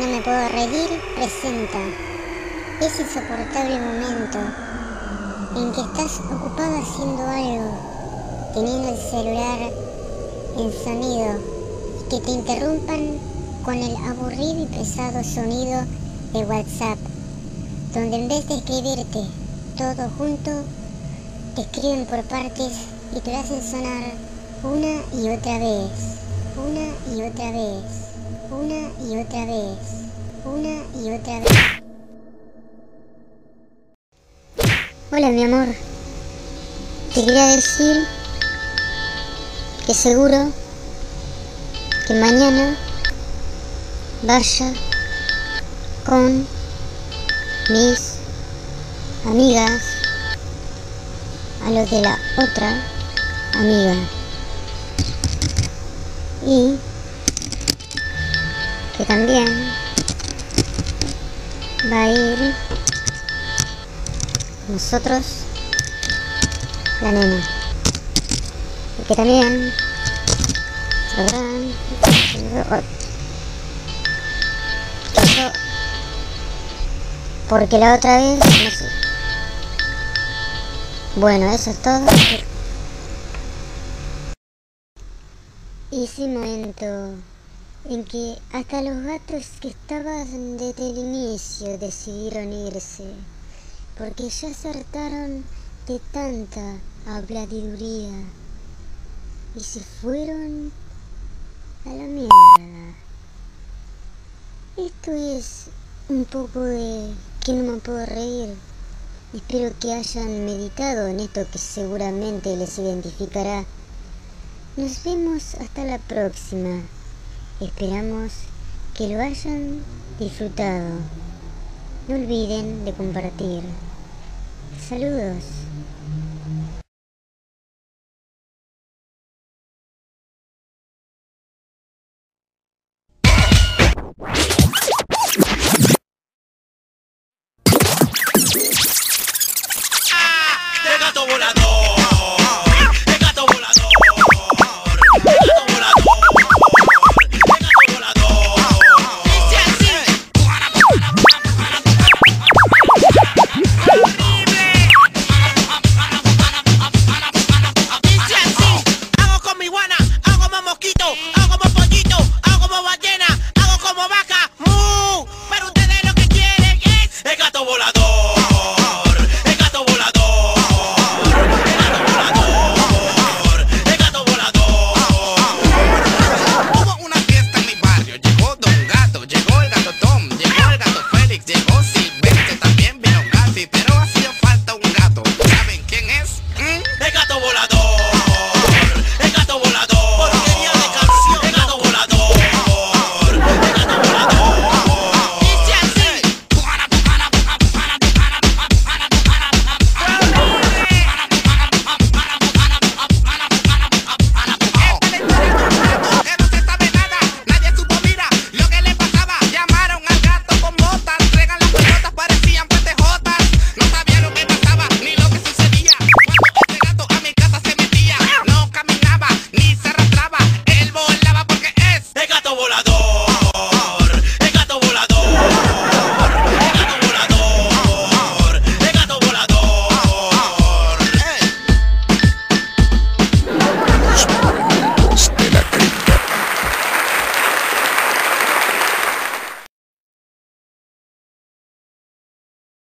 no me puedo reír presenta ese insoportable momento en que estás ocupado haciendo algo, teniendo el celular en sonido que te interrumpan con el aburrido y pesado sonido de WhatsApp, donde en vez de escribirte todo junto, te escriben por partes y te lo hacen sonar una y otra vez, una y otra vez, una y otra vez, una y otra vez. Hola mi amor, te quería decir que seguro que mañana vaya con mis amigas a lo de la otra amiga y que también va a ir nosotros la nena. Y que también porque la otra vez no sé. bueno eso es todo. Ese momento en que hasta los gatos que estaban desde el inicio decidieron irse, porque ya se hartaron de tanta habladuría y se fueron a la mierda. Esto es un poco de que no me puedo reír. Espero que hayan meditado en esto que seguramente les identificará. Nos vemos hasta la próxima. Esperamos que lo hayan disfrutado. No olviden de compartir. Saludos.